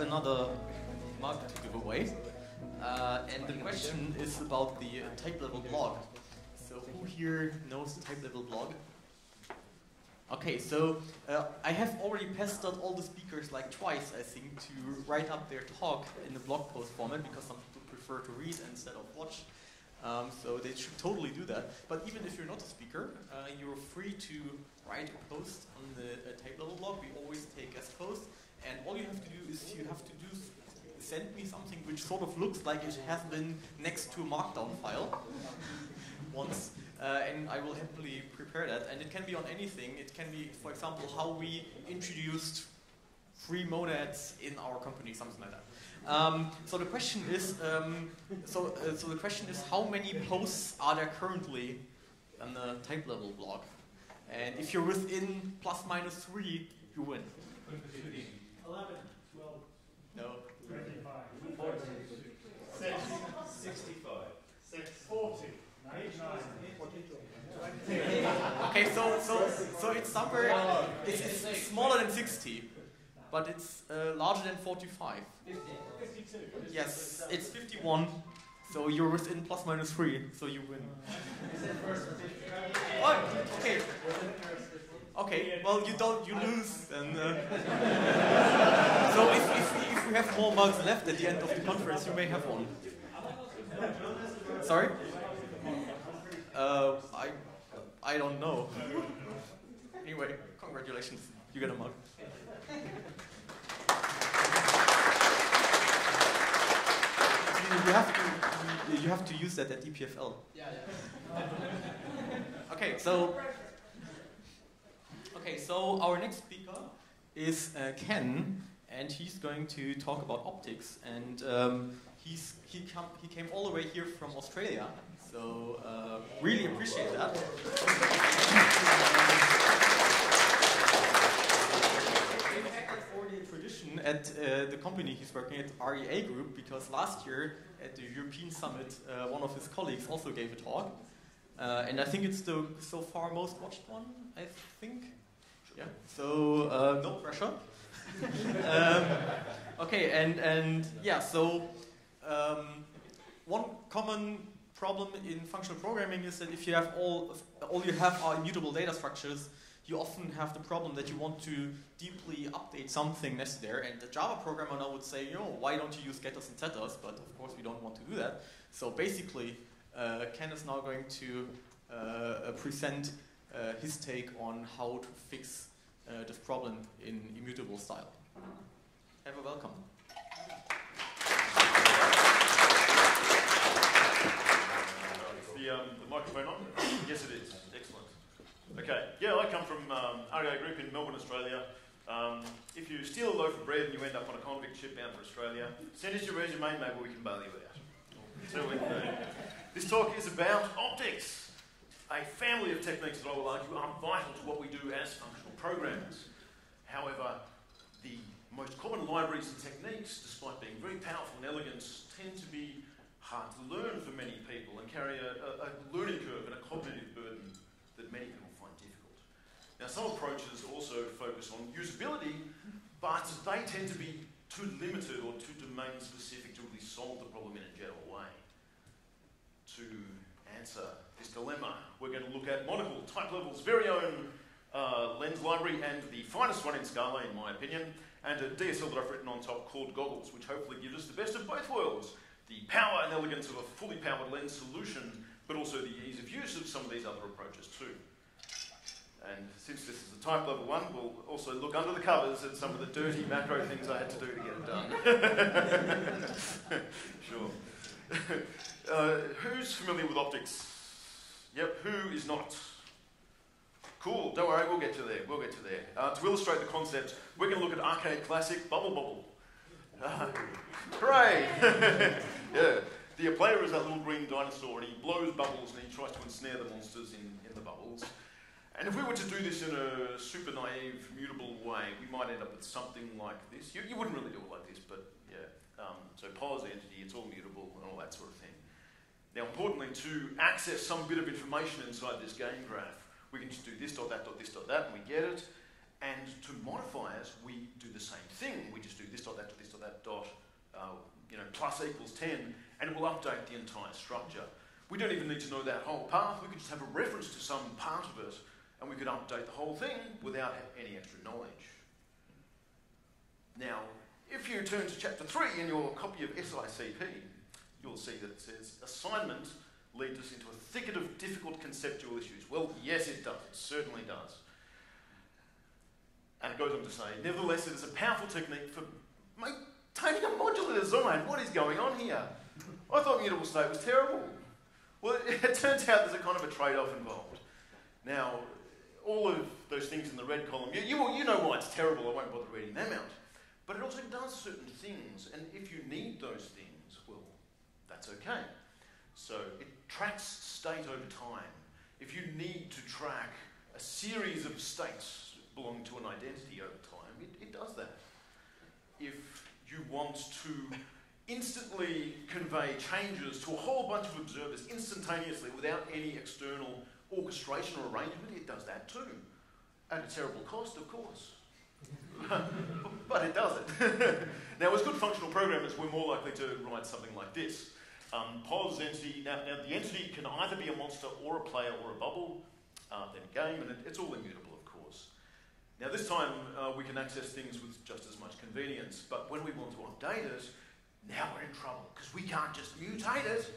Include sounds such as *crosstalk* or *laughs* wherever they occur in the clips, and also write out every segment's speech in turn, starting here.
another mug to give away. Uh, and the question is about the Typelevel blog. So who here knows the Typelevel blog? Okay, so uh, I have already pestered all the speakers like twice, I think, to write up their talk in the blog post format because some people prefer to read instead of watch. Um, so they should totally do that. But even if you're not a speaker, uh, you're free to write a post on the uh, Typelevel blog. We always take guest posts, and all you have to do is you have to do send me something which sort of looks like it has been next to a markdown file *laughs* once, uh, and I will happily prepare that. And it can be on anything. It can be, for example, how we introduced free monads in our company, something like that. Um, so the question is, um, so uh, so the question is, how many posts are there currently on the Typelevel blog? And if you're within plus minus three, you win. 11, 12, No. 25, 40. 6, 65. 6, 40, 89, Okay, so so so it's somewhere. It's, it's smaller than 60, but it's uh, larger than 45. 52. Yes, it's 51. So you're within plus minus three, so you win. Oh, okay. Okay, well you don't, you lose, and uh, so if, if, if we have more mugs left at the end of the conference, you may have one. Sorry? Uh, I, I don't know. Anyway, congratulations, you get a mug. You have to, you have to use that at EPFL. Yeah, yeah. Okay, so okay, so our next speaker is uh, Ken, and he's going to talk about optics. And um, he's he come he came all the way here from Australia, so uh, really appreciate that. Tradition at uh, the company he's working at, REA Group, because last year at the European Summit, uh, one of his colleagues also gave a talk. Uh, and I think it's the so far most watched one, I think. Yeah. So uh, no pressure. *laughs* um, okay, and and yeah, so um, one common problem in functional programming is that if you have all all you have are immutable data structures, you often have the problem that you want to deeply update something nested there, and the Java programmer now would say, you know, why don't you use getters and setters? But of course, we don't want to do that. So basically, uh, Ken is now going to uh, present his take on how to fix uh, this problem in immutable style. Have a welcome. The, um, the microphone on? yes, it is. Excellent. Okay. Yeah, I come from um, REA Group in Melbourne, Australia. Um, if you steal a loaf of bread and you end up on a convict ship bound for Australia, send us your resume, maybe we can bail you out. This talk is about optics, a family of techniques that I will argue are vital to what we do as functional programmers. However, the most common libraries and techniques, despite being very powerful and elegant, tend to be hard to learn for many people and carry a, a, a learning curve and a cognitive burden that many people find difficult. Now, some approaches also focus on usability, but they tend to be too limited or too domain specific to really solve the problem in a general way. To answer dilemma, we're going to look at Monocle, Typelevel's very own uh, lens library and the finest one in Scala, in my opinion, and a DSL that I've written on top called Goggles, which hopefully gives us the best of both worlds the power and elegance of a fully powered lens solution, but also the ease of use of some of these other approaches too. And since this is a Typelevel one, we'll also look under the covers at some of the dirty macro things I had to do to get it done. *laughs* sure. *laughs* Uh, who's familiar with optics? Yep, who is not? Cool, don't worry, we'll get to there, we'll get to there. Uh, to illustrate the concept, we're going to look at arcade classic Bubble Bobble. Uh, hooray! *laughs* yeah, the player is that little green dinosaur and he blows bubbles and he tries to ensnare the monsters in, in the bubbles. And if we were to do this in a super naive, mutable way, we might end up with something like this. You, you wouldn't really do it like this, but yeah. Um, so pos entity, it's all mutable and all that sort of thing. Now, importantly, to access some bit of information inside this game graph, we can just do this dot that dot this dot that, and we get it. And to modifiers, we do the same thing. We just do this dot, that dot, this dot, that dot, uh, you know, plus equals 10, and it will update the entire structure. We don't even need to know that whole path. We could just have a reference to some part of it, and we could update the whole thing without any extra knowledge. Now, if you turn to chapter 3 in your copy of SICP, you'll see that it says assignment leads us into a thicket of difficult conceptual issues. Well, yes, it does. It certainly does. And it goes on to say, nevertheless, it is a powerful technique for maintaining a modular design. What is going on here? I thought mutable state was terrible. Well, it, *laughs* it turns out there's a kind of a trade-off involved. Now, all of those things in the red column, you, you, you know why it's terrible. I won't bother reading them out. But it also does certain things, and if you need those things, well, that's okay. So it tracks state over time. If you need to track a series of states belonging to an identity over time, it, it does that. If you want to instantly convey changes to a whole bunch of observers instantaneously without any external orchestration or arrangement, it does that too. At a terrible cost, of course. But it does it. *laughs* now, as good functional programmers, we're more likely to write something like this. Um, pos entity, now, now, the entity can either be a monster or a player or a bubble, uh, then game, and it, it's all immutable, of course. Now, this time uh, we can access things with just as much convenience, but when we want to update it, now we're in trouble because we can't just mutate it.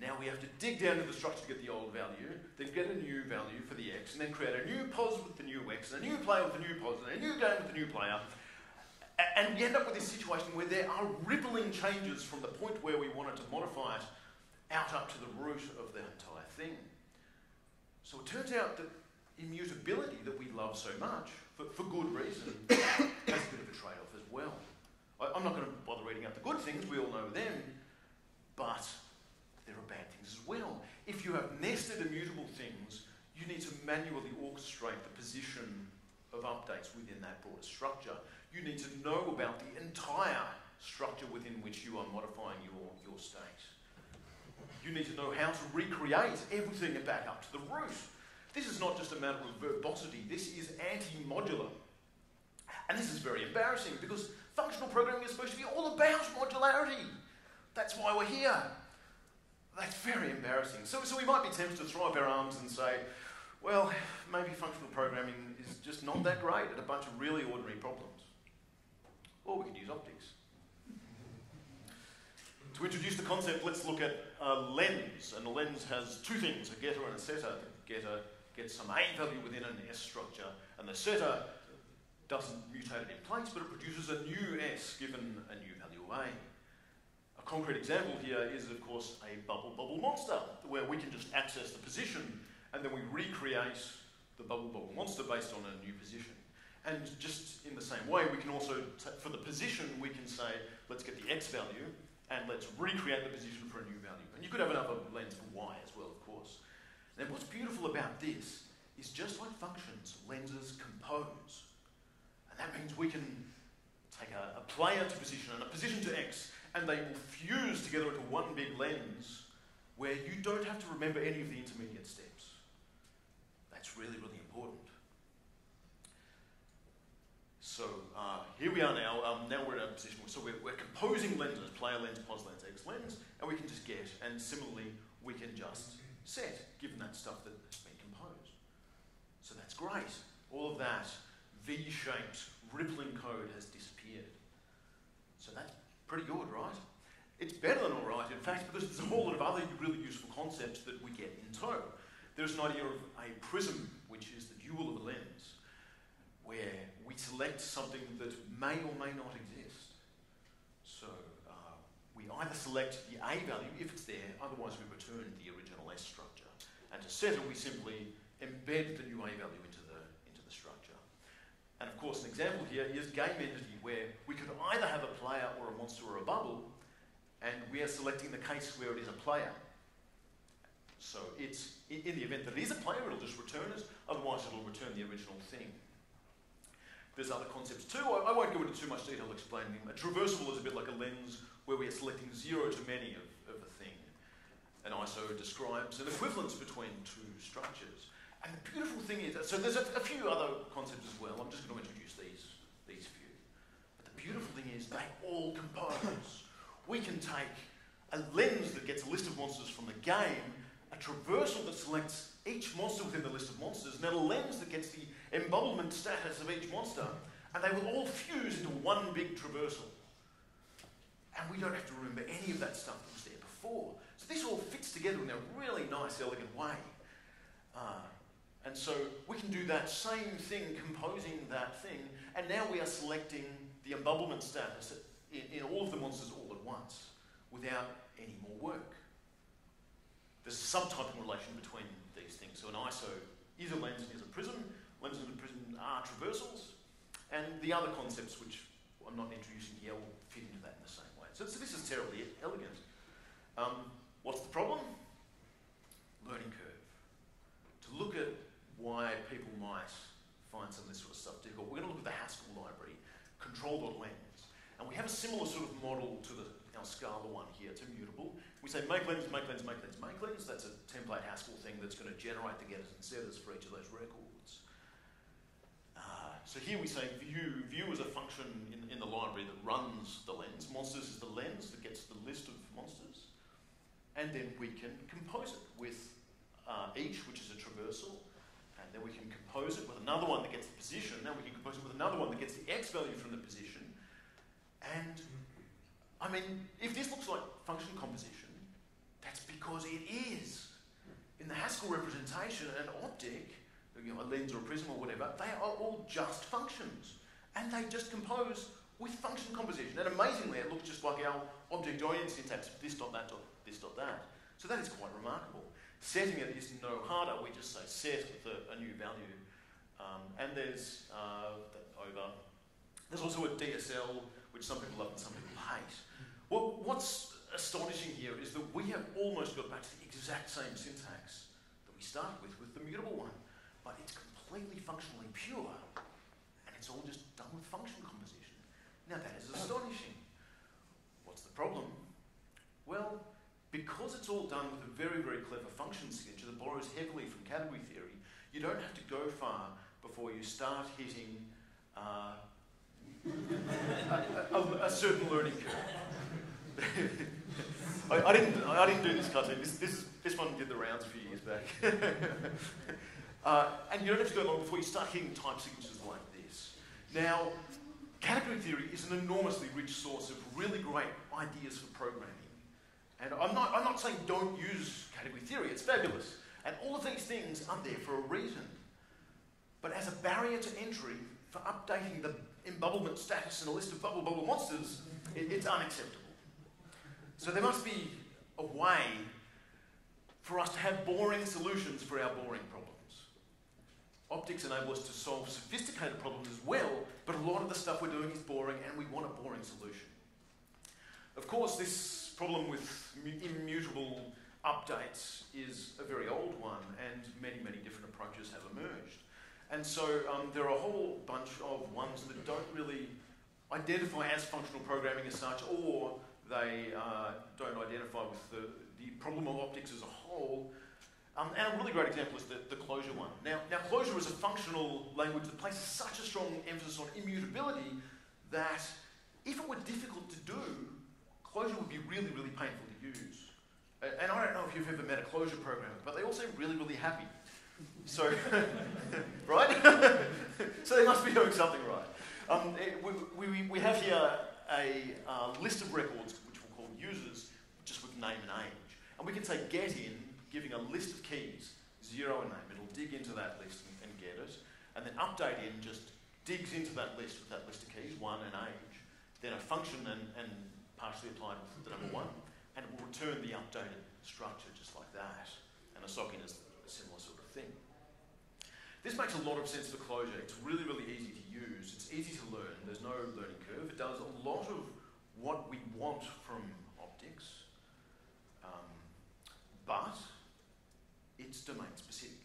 Now we have to dig down to the structure to get the old value, then get a new value for the x, and then create a new pos with the new x, and a new player with the new pos, and a new game with the new player. And we end up with this situation where there are rippling changes from the point where we wanted to modify it out up to the root of the entire thing. So it turns out that immutability that we love so much, for, for good reason, *coughs* has a bit of a trade off as well. I, I'm not going to bother reading out the good things, we all know them, but there are bad things as well. If you have nested immutable things, you need to manually orchestrate the position of updates within that broader structure. You need to know about the entire structure within which you are modifying your, your state. You need to know how to recreate everything back up to the root. This is not just a matter of verbosity, this is anti-modular. And this is very embarrassing because functional programming is supposed to be all about modularity. That's why we're here. That's very embarrassing. So, so we might be tempted to throw up our arms and say, well, maybe functional programming is just not that great at a bunch of really ordinary problems. Or we could use optics. To introduce the concept, let's look at a lens. And a lens has two things, a getter and a setter. The getter gets some A value within an S structure, and the setter doesn't mutate it in place, but it produces a new S given a new value A concrete example here is, of course, a Bubble Bobble monster, where we can just access the position and then we recreate the Bubble Bobble monster based on a new position. And just in the same way, we can also, for the position, we can say, let's get the x value and let's recreate the position for a new value. And you could have another lens for y as well, of course. Now, what's beautiful about this is just like functions, lenses compose. And that means we can take a, a player to position and a position to x, and they will fuse together into one big lens where you don't have to remember any of the intermediate steps. That's really, really important. So uh, here we are now. Um, now we're in a position where so we're, we're composing lenses, player lens, pos lens, x lens, and we can just get, and similarly, we can just set, given that stuff that has been composed. So that's great. All of that V-shaped rippling code has disappeared. So that's pretty good, right? It's better than all right, in fact, because there's a whole lot of other really useful concepts that we get in tow. There's an idea of a prism, which is the dual of a lens, where we select something that may or may not exist. So uh, we either select the A value if it's there, otherwise we return the original S structure. And to set it, we simply embed the new A value into. And of course, an example here is game entity, where we could either have a player or a monster or a bubble, and we are selecting the case where it is a player. So it's in the event that it is a player, it'll just return it, otherwise it'll return the original thing. There's other concepts too. I, won't go into too much detail explaining them. A traversable is a bit like a lens where we are selecting zero to many of, of a thing. And ISO describes an equivalence between two structures. And the beautiful thing is, so there's a, a few other concepts as well. I'm just going to introduce these, these few. But the beautiful thing is they all compose. we can take a lens that gets a list of monsters from the game, a traversal that selects each monster within the list of monsters, and then a lens that gets the embubblement status of each monster, and they will all fuse into one big traversal. And we don't have to remember any of that stuff that was there before. So this all fits together in a really nice, elegant way. Uh, and so we can do that same thing, composing that thing, and now we are selecting the embubblement status in, in all of the monsters all at once without any more work. There's a subtyping relation between these things. So an ISO is a lens and is a prism. Lenses and prisms are traversals. And the other concepts, which I'm not introducing here, will fit into that in the same way. So, so this is terribly elegant. Um, what's the problem? Learning curve. To look at why people might find some of this sort of stuff difficult, we're going to look at the Haskell library, control.lens. And we have a similar sort of model to the, our Scala one here. It's immutable. We say make lens, make lens, make lens, make lens. That's a template Haskell thing that's going to generate the getters and setters for each of those records. Uh, so here we say view. View is a function in, in the library that runs the lens. Monsters is the lens that gets the list of monsters. And then we can compose it with uh, each, which is a traversal. And then we can compose it with another one that gets the position. Then we can compose it with another one that gets the x value from the position. And I mean, if this looks like function composition, that's because it is. In the Haskell representation, an optic, you know, a lens or a prism or whatever, they are all just functions. And they just compose with function composition. And amazingly, it looks just like our object-oriented syntax, this dot that dot this dot that. So that is quite remarkable. Setting it is no harder. We just say set with a, a new value. Um, and there's uh, over. There's also a DSL, which some people love and some people hate. Well, what's astonishing here is that we have almost got back to the exact same syntax that we started with, with the mutable one, but it's completely functionally pure, and it's all just done with function composition. Now that is astonishing. What's the problem? Well, because it's all done with a very, very clever function signature that borrows heavily from category theory, you don't have to go far before you start hitting uh, a, a, a certain learning curve. *laughs* I, I, didn't, I didn't do this cartoon. This, this, this one did the rounds a few years back. *laughs* uh, and you don't have to go long before you start hitting type signatures like this. Now, category theory is an enormously rich source of really great ideas for programming. And I'm not, I'm not saying don't use category theory, it's fabulous. And all of these things are there for a reason. But as a barrier to entry for updating the embubblement status in a list of Bubble Bobble monsters, it, it's unacceptable. So there must be a way for us to have boring solutions for our boring problems. Optics enable us to solve sophisticated problems as well, but a lot of the stuff we're doing is boring and we want a boring solution. Of course, this problem with immutable updates is a very old one and many, many different approaches have emerged. And so um, there are a whole bunch of ones that don't really identify as functional programming as such or they uh, don't identify with the, the problem of optics as a whole. Um, and a really great example is the, the Clojure one. Now, now, Clojure is a functional language that places such a strong emphasis on immutability that if it were difficult to do, Clojure would be really, really painful to use. And I don't know if you've ever met a Clojure programmer, but they all seem really, really happy. So, *laughs* right? *laughs* so they must be doing something right. Um, we, we, we have here a uh, list of records, which we'll call users, just with name and age. And we can say get in, giving a list of keys, zero and name. It'll dig into that list and, and get it. And then update in just digs into that list with that list of keys, one and age. Then a function and, and partially applied the number one. And it will return the updated structure just like that. And assoc-in is a similar sort of thing. This makes a lot of sense for Clojure. It's really, really easy to use. It's easy to learn. There's no learning curve. It does a lot of what we want from optics, um, but it's domain specific.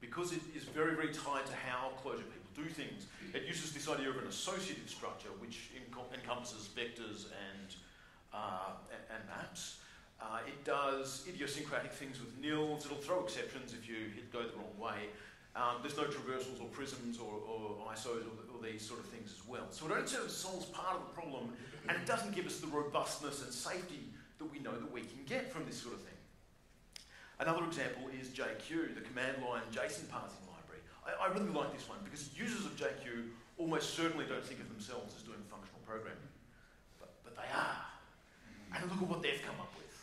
Because it is very, very tied to how Clojure people do things, it uses this idea of an associative structure which encompasses vectors and, uh, and, and, maps. Uh, it does idiosyncratic things with nils. It'll throw exceptions if you hit, go the wrong way. Um, there's no traversals or prisms or, or ISOs or, or, these sort of things as well. So it only sort of solves part of the problem, and it doesn't give us the robustness and safety that we know that we can get from this sort of thing. Another example is JQ, the command line JSON parsing. I, I really like this one because users of JQ almost certainly don't think of themselves as doing functional programming, but, but they are. And look at what they've come up with.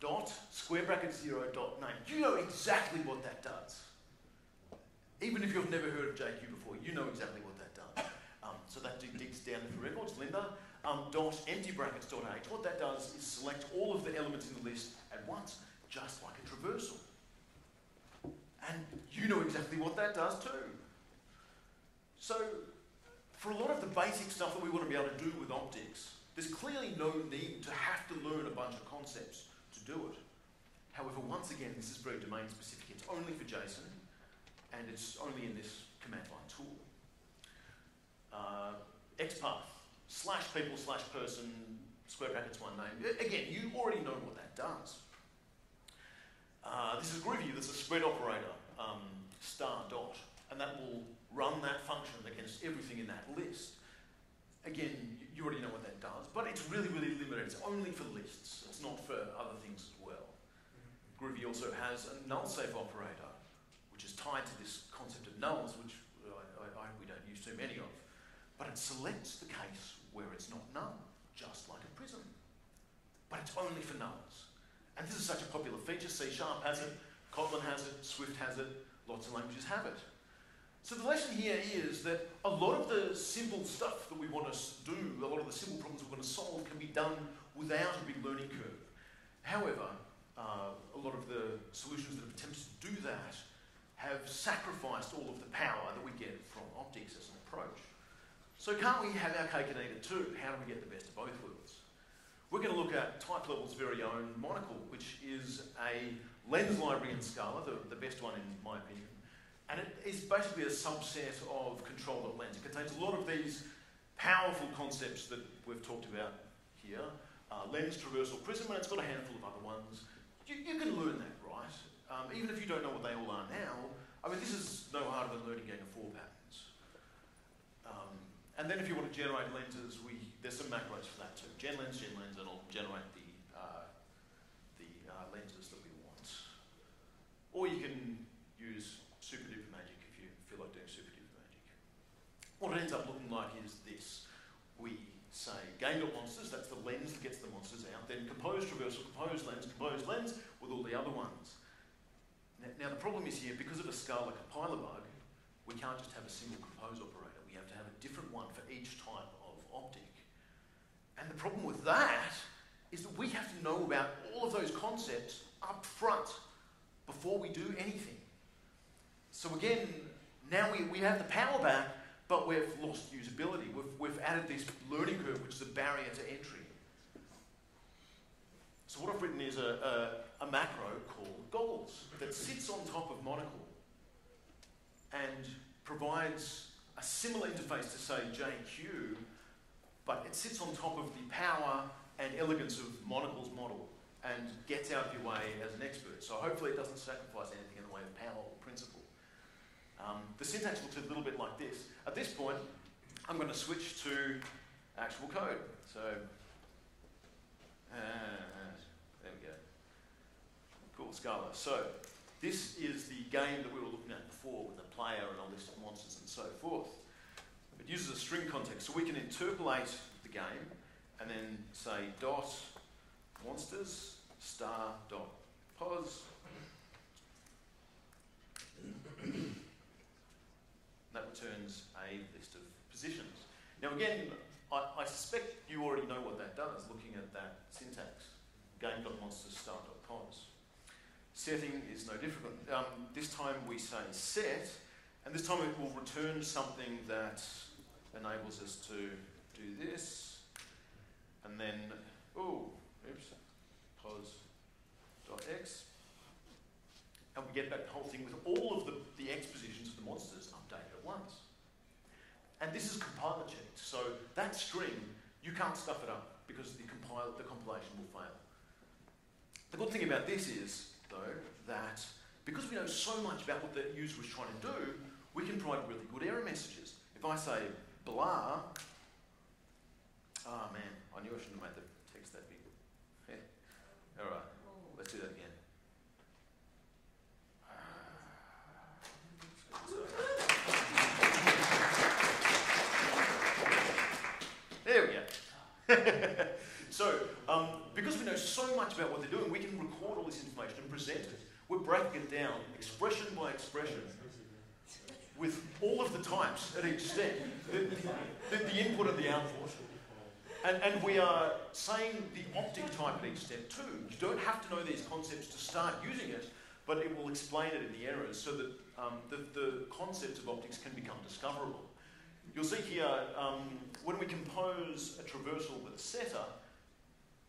Dot, square bracket zero, dot name. You know exactly what that does. Even if you've never heard of JQ before, you know exactly what that does. Um, so that digs down into records. Linda, um, dot empty brackets dot h. What that does is select all of the elements in the list at once, just like a traversal. And you know exactly what that does too. So, for a lot of the basic stuff that we want to be able to do with optics, there's clearly no need to have to learn a bunch of concepts to do it. However, once again, this is very domain specific. It's only for JSON and it's only in this command line tool. Uh, XPath, slash people slash person, square brackets one name. Again, you already know what that does. Uh, this is Groovy, that's a spread operator, um, star dot, and that will run that function against everything in that list. Again, you already know what that does, but it's really, really limited. It's only for lists. It's not for other things as well. Groovy also has a null safe operator, which is tied to this concept of nulls, which I, I, we don't use too many of. But it selects the case where it's not null, just like a prism. But it's only for nulls. And this is such a popular feature. C Sharp has it, Kotlin has it, Swift has it, lots of languages have it. So the lesson here is that a lot of the simple stuff that we want to do, a lot of the simple problems we want to solve can be done without a big learning curve. However, uh, a lot of the solutions that have attempted to do that have sacrificed all of the power that we get from optics as an approach. So can't we have our cake and eat it too? How do we get the best of both worlds? We're going to look at Typelevel's very own Monocle, which is a lens library in Scala, the, the best one in my opinion. And it is basically a subset of control.lens. It contains a lot of these powerful concepts that we've talked about here. Uh, lens, traversal, prism, and it's got a handful of other ones. You, you can learn that, right? Um, even if you don't know what they all are now, I mean, this is no harder than learning gang of four patterns. Um, and then if you want to generate lenses, we, there's some macros for that too. gen GenLens, GenLens, and it'll generate the, uh, the uh, lenses that we want. Or you can use super duper magic if you feel like doing super duper magic. What it ends up looking like is this. We say game.monsters, that's the lens that gets the monsters out, then compose traversal, compose lens, compose lens with all the other ones. Now, the problem is here, because of a Scala compiler bug, we can't just have a single compose operator. We have to have a different one for each type of optic. And the problem with that is that we have to know about all of those concepts up front before we do anything. So again, now we, we have the power back, but we've lost usability. We've, we've added this learning curve, which is a barrier to entry. So what I've written is a, a, a macro called goggles that sits on top of Monocle and provides a similar interface to say JQ, but it sits on top of the power and elegance of Monocle's model and gets out of your way as an expert. So hopefully it doesn't sacrifice anything in the way of power or principle. Um, the syntax looks a little bit like this. At this point, I'm going to switch to actual code. So, there we go. Cool, Scala. So this is the game that we were looking at before with a player and a list of monsters and so forth. Uses a string context, so we can interpolate the game and then say dot monsters star dot pos. that returns a list of positions. Now again, I, I, suspect you already know what that does looking at that syntax. Game.monsters star.pos. Setting is no different. Um, this time we say set, and this time it will return something that enables us to do this, and then, oh, oops, pos.x, and we get back the whole thing with all of the, the x positions of the monsters updated at once. And this is compiler checked, so that string, you can't stuff it up because the, compile, the compilation will fail. The good thing about this is, though, that because we know so much about what the user is trying to do, we can provide really good error messages. If I say blah, ah man, I knew I shouldn't have made the text that big. All right, let's do that again. There we go. *laughs* so, um, because we know so much about what they're doing, we can record all this information and present it. We're breaking it down, expression by expression, with all of the types at each step, the, the, the input and the output. And, and we are saying the optic type at each step too. You don't have to know these concepts to start using it, but it will explain it in the errors so that um, the, the concepts of optics can become discoverable. You'll see here, um, when we compose a traversal with a setter,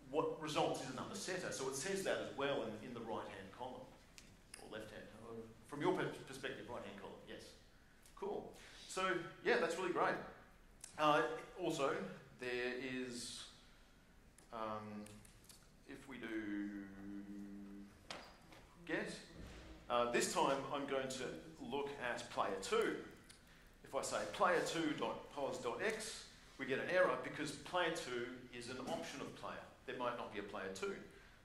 what results is another setter. So it says that as well in, in the right-hand column, or left-hand. From your perspective, right-hand column, yes. Cool. So, yeah, that's really great. Uh, also, there is, um, if we do get, uh, this time I'm going to look at player 2. If I say player2.pos.x, we get an error because player 2 is an option of player. There might not be a player 2.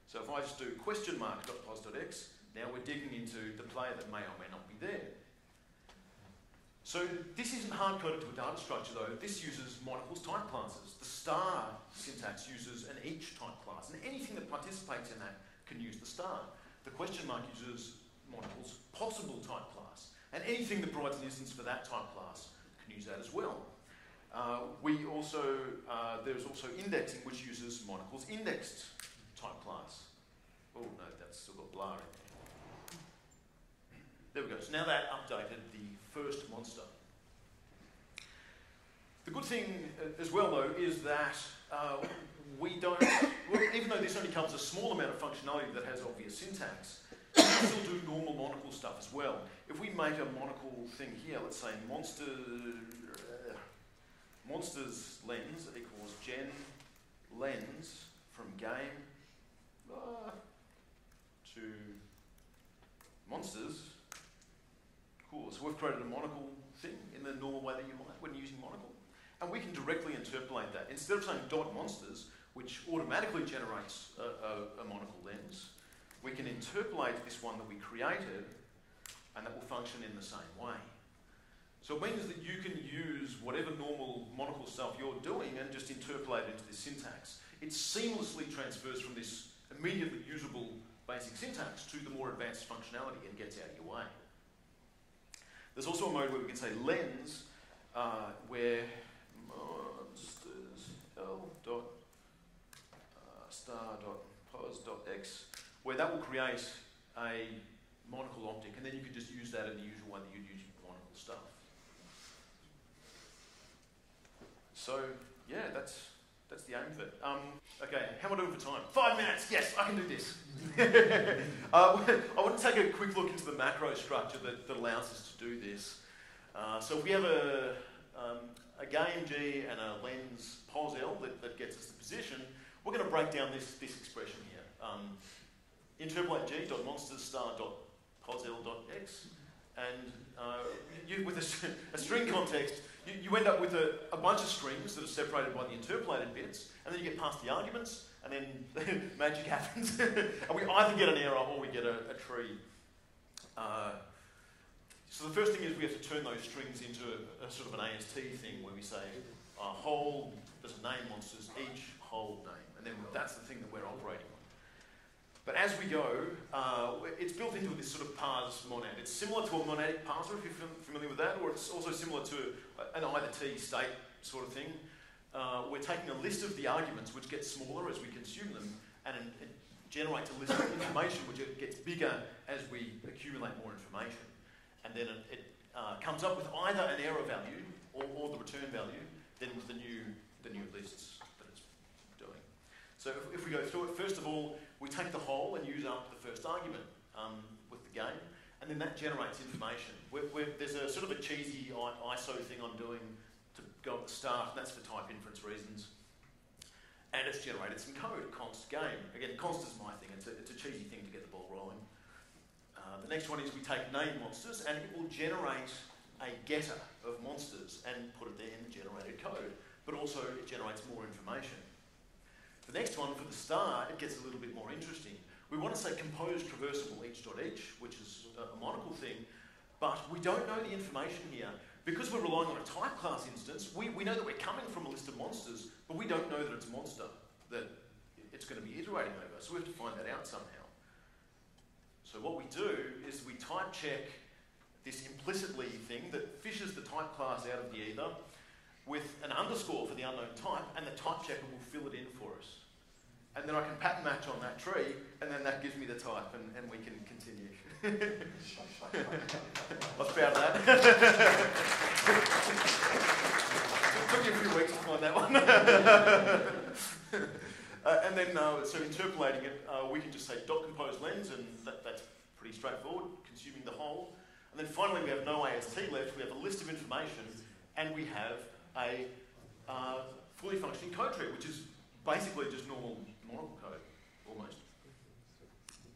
So if I just do question mark.pos.x, now we're digging into the player that may or may not be there. So this isn't hard-coded to a data structure though. This uses monocles type classes. The star syntax uses an each type class, and anything that participates in that can use the star. The question mark uses monocles possible type class, and anything that provides an instance for that type class can use that as well. Uh, we also, uh, there's also indexing which uses monocles indexed type class. Oh no, that's still got blah in there. There we go. So now that updated the first monster. The good thing uh, as well, though, is that uh, we don't, well, even though this only covers a small amount of functionality that has obvious syntax, we can still do normal monocle stuff as well. If we make a monocle thing here, let's say monster, uh, monsters lens equals gen lens from game uh, to monsters, Cool. So we've created a monocle thing in the normal way that you might when using monocle. And we can directly interpolate that. Instead of saying dot monsters, which automatically generates a, a, a monocle lens, we can interpolate this one that we created and that will function in the same way. So it means that you can use whatever normal monocle stuff you're doing and just interpolate it into this syntax. It seamlessly transfers from this immediately usable basic syntax to the more advanced functionality and gets out of your way. There's also a mode where we can say lens, uh, where monsters l dot uh, star dot pos dot x, where that will create a monocle optic, and then you can just use that in the usual way that you'd use monocle stuff. So yeah, that's that's the aim of it. Um, okay, how am I doing for time? Five minutes. Yes, I can do this. *laughs* uh, *laughs* I want to take a quick look into the macro structure that, that allows us to do this. Uh, so we have a, um, a game G and a lens pos L that, that gets us the position, we're going to break down this, this expression here. Um, interpolate G dot monsters star dot pos L dot x, and uh, you, with a, *laughs* a string context, you, you end up with a, a, bunch of strings that are separated by the interpolated bits, and then you get past the arguments, and then *laughs* magic happens. *laughs* and we either get an error or we get a, a tree. Uh, so the first thing is we have to turn those strings into a, a sort of an AST thing where we say a whole, there's a name monsters, each whole name. And then that's the thing that we're operating on. But as we go, uh, it's built into this sort of parse monad. It's similar to a monadic parser, if you're familiar with that, or it's also similar to an either t state sort of thing. Uh, we're taking a list of the arguments, which gets smaller as we consume them, and it generates a list of information, which gets bigger as we accumulate more information. And then it, it uh, comes up with either an error value or, or, the return value, then with the new, the new lists that it's doing. So if, if we go through it, first of all, we take the whole and use up the first argument um, with the game, and then that generates information. We're, we're, there's a sort of a cheesy ISO thing I'm doing to go at the start, and that's for type inference reasons. And it's generated some code, const game. Again, const is my thing, it's a, it's a cheesy thing to get the ball rolling. Uh, the next one is we take name monsters and it will generate a getter of monsters and put it there in the generated code, but also it generates more information. The next one, for the star, it gets a little bit more interesting. We want to say compose traversable each.each, which is a monocle thing, but we don't know the information here. Because we're relying on a type class instance, we, we know that we're coming from a list of monsters, but we don't know that it's a monster that it's going to be iterating over. So we have to find that out somehow. So what we do is we type check this implicitly thing that fishes the type class out of the ether with an underscore for the unknown type, and the type checker will fill it in for us. And then I can pattern match on that tree, and then that gives me the type, and, and we can continue. *laughs* I found that. *laughs* it took you a few weeks to find that one. *laughs* uh, and then, uh, so interpolating it, uh, we can just say dot compose lens, and that, that's pretty straightforward, consuming the whole. And then finally, we have no AST left. We have a list of information, and we have a uh, fully functioning code tree, which is basically just normal monocle code, almost.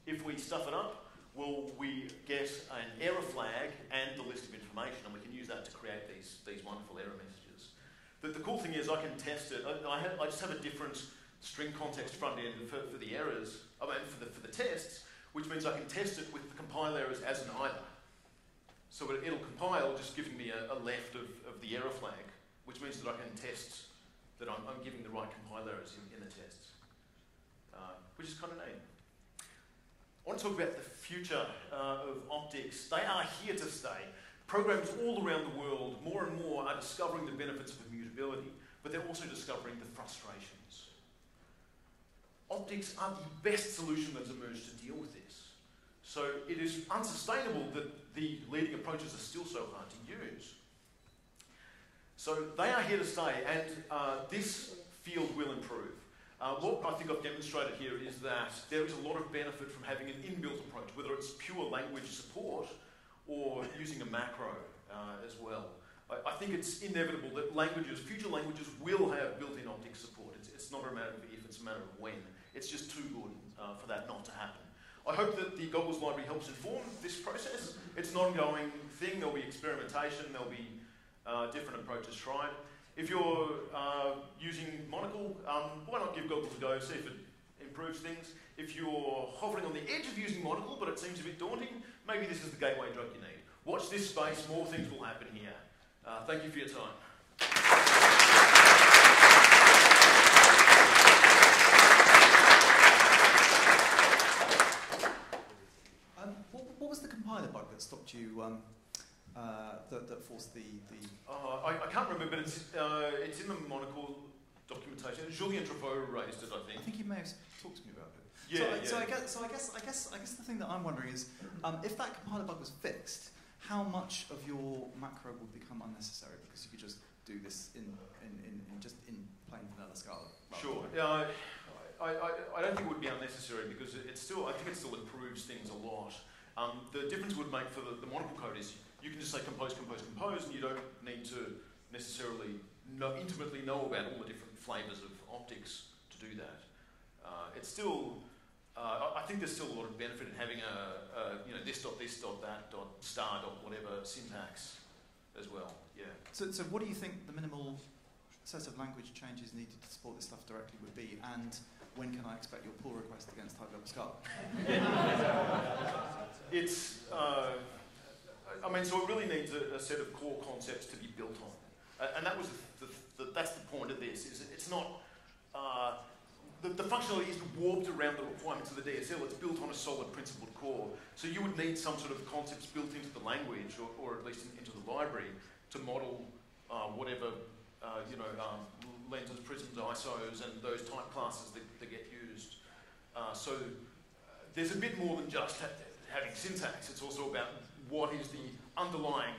If we stuff it up, will we get an error flag and the list of information, and we can use that to create these, these wonderful error messages. But the cool thing is I can test it. I, I, have, I just have a different string context front end for, for the errors, I mean for the, for the tests, which means I can test it with the compile errors as an either. So it, will compile just giving me a, a left of, of the error flag, which means that I can test that I'm, I'm giving the right compile errors in, in the tests, uh, which is kind of neat. I want to talk about the future uh, of optics. They are here to stay. Programs all around the world, more and more, are discovering the benefits of immutability, but they're also discovering the frustrations. Optics are the best solution that's emerged to deal with this. So it is unsustainable that the leading approaches are still so hard to use. So they are here to stay, and uh, this field will improve. Uh, what I think I've demonstrated here is that there is a lot of benefit from having an inbuilt approach, whether it's pure language support or using a macro uh, as well. I, I, think it's inevitable that languages, future languages, will have built-in optics support. It's, it's, not a matter of if, it's a matter of when. It's just too good uh, for that not to happen. I hope that the Goggles library helps inform this process. It's an ongoing thing. There'll be experimentation. There'll be uh, different approaches tried. If you're uh, using Monocle, um, why not give Goggles a go, see if it improves things. If you're hovering on the edge of using Monocle, but it seems a bit daunting, maybe this is the gateway drug you need. Watch this space, more things will happen here. Uh, thank you for your time. Um, what, what, was the compiler bug that stopped you um, uh, that, that forced the. the uh, I, I, can't remember, but it's, uh, it's in the Monocle documentation. Julien Truffaut raised it, I think. I think he may have talked to me about it. Yeah, so, yeah. so I guess, so I guess, I guess, I guess the thing that I'm wondering is, um, if that compiler bug was fixed, how much of your macro would become unnecessary because you could just do this in, in, in, in just in plain vanilla Scala? Sure. Yeah, I, I, I don't think it would be unnecessary because it's still, I think it still improves things a lot. Um, the difference it would make for the, the monocle code is you can just say compose, compose, compose, and you don't need to necessarily know, intimately know about all the different flavors of optics to do that. Uh, it's still, uh, I think there's still a lot of benefit in having a, a, you know, this dot, this dot, that dot, star dot, whatever syntax as well. Yeah. So, so what do you think the minimal set of language changes needed to support this stuff directly would be, and when can I expect your pull request against Typelevel *laughs* it's. Uh, I mean, so it really needs a, a, set of core concepts to be built on, uh, and that was the, the, the, that's the point of this. Is it's not uh, the, the, functionality is warped around the requirements of the DSL. It's built on a solid principled core. So you would need some sort of concepts built into the language, or, or at least in, into the library, to model uh, whatever uh, you know um, lenses, prisms, ISOs, and those type classes that, that get used. Uh, so uh, there's a bit more than just ha having syntax. It's also about what is the underlying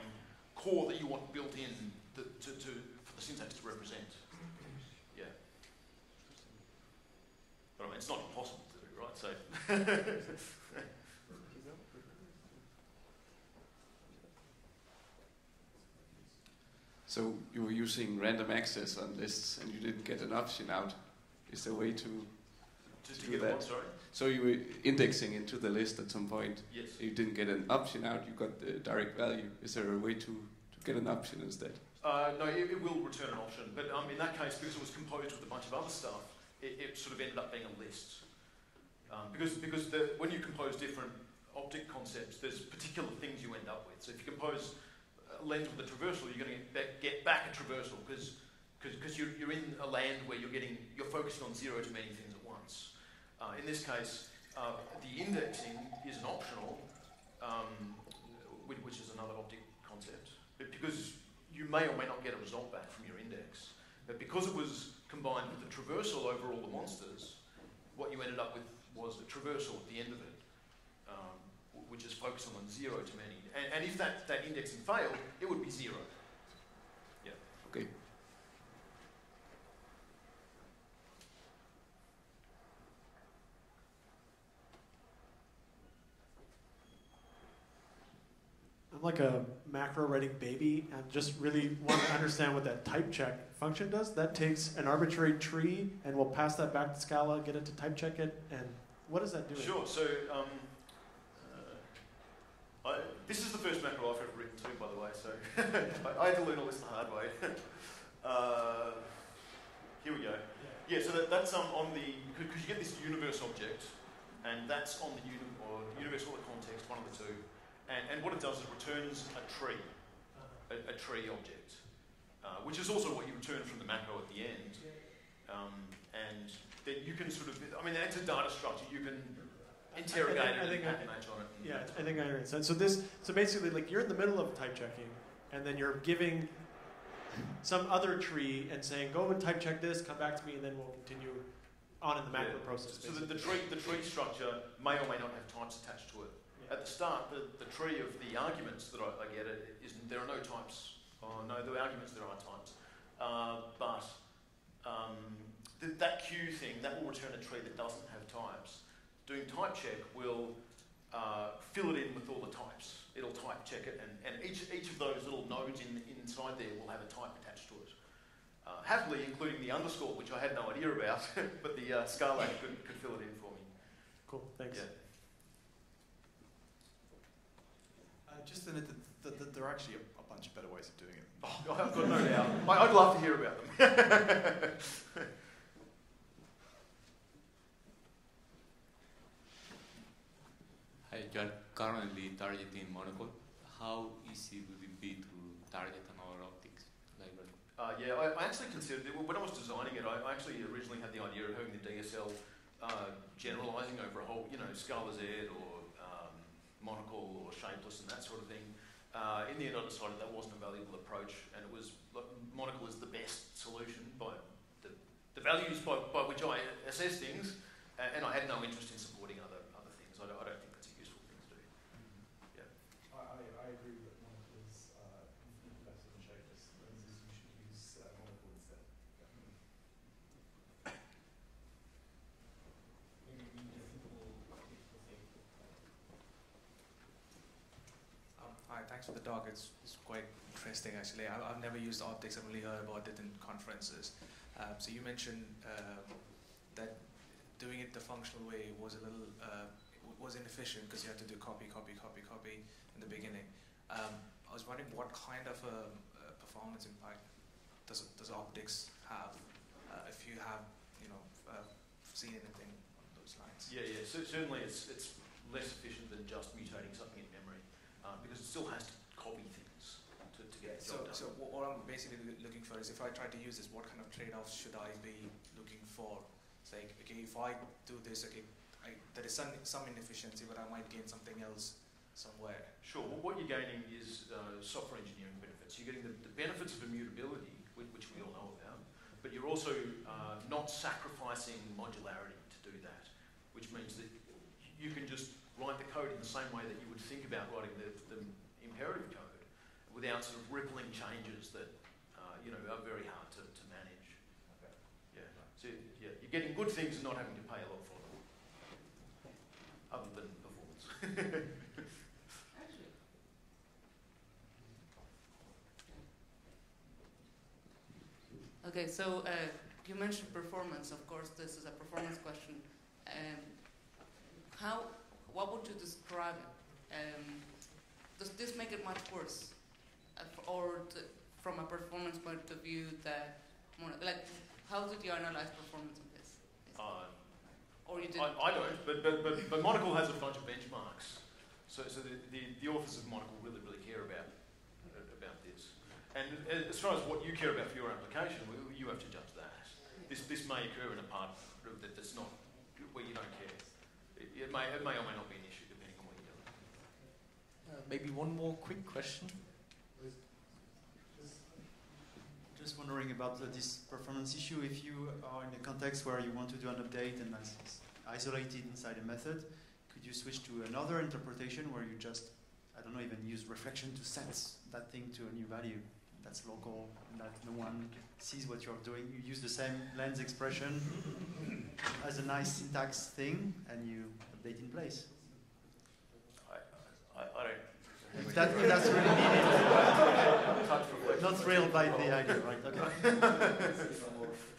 core that you want built in to, to, to, for the syntax to represent. Yeah. But I mean, it's not impossible to do, right? So. *laughs* So you were using random access on lists and you didn't get an option out. Is there a way to, to, to to do get that? what, sorry? So you were indexing into the list at some point. Yes. You didn't get an option out. You got the direct value. Is there a way to, to get an option instead? Uh, no, it, it will return an option, but um, in that case, because it was composed with a bunch of other stuff, it, it sort of ended up being a list. Um, because because the, when you compose different optic concepts, there's particular things you end up with. So if you compose a lens with a traversal, you're going to get back, get back a traversal because because you're, you're in a land where you're getting you're focusing on zero to many things. Uh, in this case, uh, the indexing is an optional, um, which, is another optic concept, but because you may or may not get a result back from your index. But because it was combined with the traversal over all the monsters, what you ended up with was the traversal at the end of it, um, which is focusing on zero to many. And, and if that, that indexing failed, it would be zero. Yeah. Okay. I'm like a macro writing baby and just really want to *coughs* understand what that type check function does. That takes an arbitrary tree and we'll pass that back to Scala, get it to type check it, and what does that do? Sure. So um, uh, I, this is the first macro I've ever written too, by the way. So *laughs* I, I had to learn all this the hard way. *laughs* uh, here we go. Yeah. So that, that's um, on the because you get this universe object, and that's on the uni, or universe or the context, one of the two. And, and what it does is returns a tree, a, a tree object, uh, which is also what you return from the macro at the end. Um, and then you can sort of, I mean, it's a data structure. You can interrogate I think- it I and think I- it. and- Yeah, I think I understand. So this, so basically, like you're in the middle of type checking, and then you're giving some other tree and saying, "Go and type check this, come back to me, and then we'll continue on in the macro Yeah. process." So the, the tree, the tree structure may or may not have types attached to it. At the start, the, the tree of the arguments that I, I get it is there are no types. Oh no, the arguments there are types, uh, but um, th- that queue thing that will return a tree that doesn't have types. Doing type check will uh, fill it in with all the types. It'll type check it, and, and each each of those little nodes in, inside there will have a type attached to it. Uh, happily, including the underscore, which I had no idea about, *laughs* but the uh, Scala could, could fill it in for me. cool. Thanks. Yeah. Uh, just in it, that, that, that there are actually a, a bunch of better ways of doing it. *laughs* Oh, I've got no doubt. *laughs* I, I'd love to hear about them. *laughs* Hi, you are currently targeting Monocle. How easy would it be to target another optics library? Uh, yeah, I, I actually considered it. When I was designing it, I, I actually originally had the idea of having the DSL uh, generalizing over a whole, you know, Scalaz or monocle or shapeless and that sort of thing. Uh, in the end, I decided that wasn't a valuable approach, and it was monocle is the best solution by the, the values by, by which I assess things, and I had no interest in supporting other other things. I don't, I don't think that's a useful thing to do. I, I, I agree that monocle is uh, infinitely better than shapeless lenses. You should use uh, monocle instead. Definitely. Um, hi, for the talk. It's, it's quite interesting actually. I, I've never used optics. I've only heard about it in conferences. Um, so you mentioned um, that doing it the functional way was a little uh, was inefficient because you had to do copy, copy, copy, copy in the beginning. Um, I was wondering what kind of a, uh performance impact does does optics have uh, if you have you know uh, seen anything on those lines? Yeah, yeah. So certainly, it's it's less efficient than just mutating something in memory uh, because it still has to copy things to, to get So, done. so what what I'm basically looking for is if I try to use this, what kind of trade-offs should I be looking for? It's like, okay, if I do this, okay, I, there is some, some inefficiency, but I might gain something else somewhere. Sure. Well, what you're gaining is uh, software engineering benefits. You're getting the, the benefits of immutability, which, which we all know about, but you're also uh, not sacrificing modularity to do that, which means that you can just write the code in the same way that you would think about writing the, the imperative code without sort of rippling changes that uh, you know are very hard to, to manage. Yeah. So yeah, you're getting good things and not having to pay a lot for them, other than performance. *laughs* Okay, so uh, you mentioned performance. Of course, this is a performance question. Um, how, what would you describe it? Um, does this make it much worse? Uh, or t- from a performance point of view that, mono- like, how did you analyze performance of this? Uh, Or you didn't? I, I don't, but, but, but, but Monocle has a bunch of benchmarks. So, so the, the, the authors of Monocle really, really care about, about this. And as far as what you care about for your application, you have to judge that. This, this may occur in a part that that's not, where you don't care. It, it, may, it may or may not be an issue depending on what you're doing. Uh, maybe one more quick question. Just wondering about uh, this performance issue. If you are in a context where you want to do an update and it's it's isolated inside a method, could you switch to another interpretation where you just, I don't know, even use reflection to set that thing to a new value that's local and that no one sees what you're doing? You use the same lens expression *laughs* as a nice syntax thing and you update in place. I, I, I don't. If, that, if that's really *laughs* needed. Not thrilled by the idea, right? Okay. *laughs*